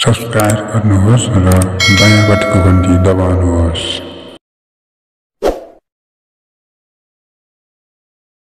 subscribe गर्नुहोस् र दायाँपट्टिको घन्टी दबाउनुहोस्